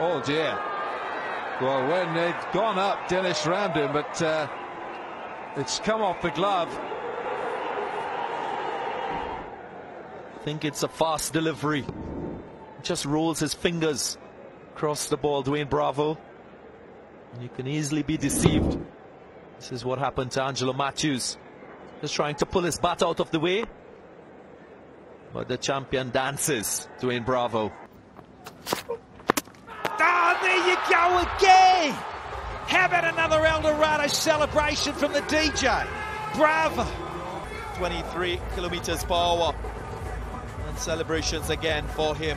Oh dear. Well, when they'd gone up, Dennis rammed him, but uh, it's come off the glove. I think it's a fast delivery. Just rolls his fingers across the ball, Dwayne Bravo. And you can easily be deceived. This is what happened to Angelo Mathews. Just trying to pull his bat out of the way. But the champion dances, Dwayne Bravo. There you go again! How about another El Dorado celebration from the DJ? Bravo! 23 kilometers per hour. And celebrations again for him.